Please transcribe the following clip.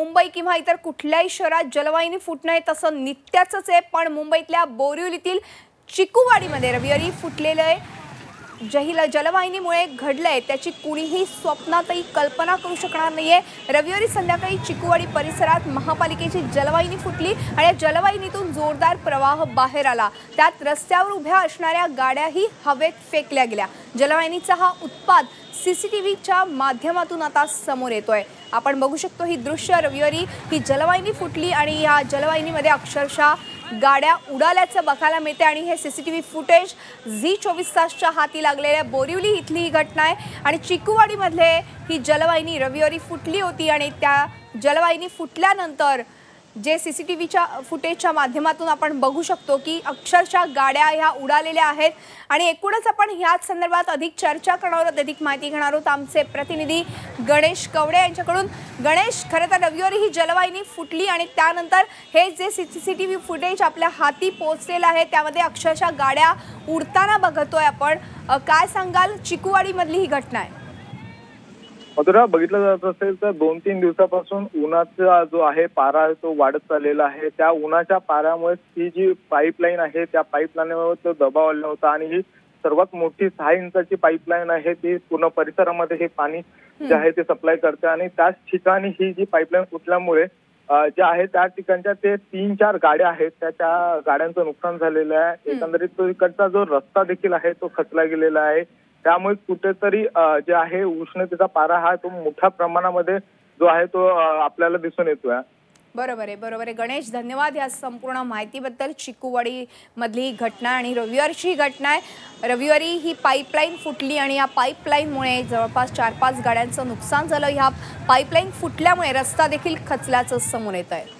मुंबई किंवा इतर कुठल्याही शहरात जलवाहिनी फुटणं हे तसं नित्याचंच आहे. पण मुंबईतल्या बोरिवलीतील चिकूवाडीमध्ये रविवारी फुटलेलं आहे. जहिल जलवाहिनीमुळे घडलंय त्याची कुणीही स्वप्नातही कल्पना करू शकणार नाहीये. रविवारी संध्याकाळी चिकूवाडी परिसरात महापालिकेची जलवाहिनी फुटली आणि या जलवाहिनीतून जोरदार प्रवाह बाहेर आला. त्यात रस्त्यावर उभ्या असणाऱ्या गाड्याही हवेत फेकल्या गेल्या. जलवाहिनीचा हा उत्पाद सीसीटीव्हीच्या माध्यमातून आता समोर येतोय. आपण बघू शकतो ही दृश्य रविवारी ही जलवाहिनी फुटली आणि या जलवाहिनीमध्ये अक्षरशः गाड्या उडाल्याचं बघायला मिळते आणि हे C C T V footage Zee चोवीस तासच्या हाती लागलेल्या बोरिवली इथली ही घटना आहे. आणि चिकूवाडीमधले ही जलवाहिनी रविवारी फुटली होती आणि त्या जलवाहिनी फुटल्यानंतर जे सी सी टी व्हीच्या फुटेजच्या माध्यमातून आपण बघू शकतो की अक्षरशः गाड्या ह्या उडालेल्या आहेत. आणि एकूणच आपण ह्याच संदर्भात अधिक चर्चा करणार आहोत अधिक माहिती घेणार आहोत. आमचे प्रतिनिधी गणेश कवडे यांच्याकडून. गणेश खरं तर रविवारी ही जलवाहिनी फुटली आणि त्यानंतर हे जे C C T V footage आपल्या हाती पोहोचलेलं आहे त्यामध्ये अक्षरशः गाड्या उडताना बघतोय आपण. काय सांगाल? चिकूवाडीमधली ही घटना आहे. मधुरा बघितलं जात असेल तर दोन तीन दिवसापासून उन्हाचा जो आहे पारा आहे तो वाढत चाललेला आहे. त्या उन्हाच्या पाऱ्यामुळे ही जी पाईपलाईन आहे त्या पाईपलाईनवर तो दबाव आला होता आणि ही सर्वात मोठी सहा इंचाची पाईपलाईन आहे ती पूर्ण परिसरामध्ये हे पाणी जे आहे ते सप्लाय करते आणि त्याच ठिकाणी ही जी पाईपलाईन फुटल्यामुळे जे आहे त्या ठिकाणच्या ते तीन चार गाड्या आहेत त्या त्या गाड्यांचं नुकसान झालेलं आहे. एकंदरीत तो इकडचा जो रस्ता देखील आहे तो खचला गेलेला आहे. त्यामुळे कुठेतरी जे आहे उष्णतेचा पारा हा तो मोठ्या प्रमाणामध्ये जो आहे तो आपल्याला दिसून येतोय. बरोबर आहे बरोबर आहे. गणेश धन्यवाद या संपूर्ण माहितीबद्दल. चिकूवाडी मधली घटना आणि रविवारची घटना आहे. रविवारी ही पाईपलाईन फुटली आणि या पाईपलाईनमुळे जवळपास चार पाच गाड्यांचं नुकसान झालं. ह्या पाईपलाईन फुटल्यामुळे रस्ता देखील खचल्याचं समोर येत आहे.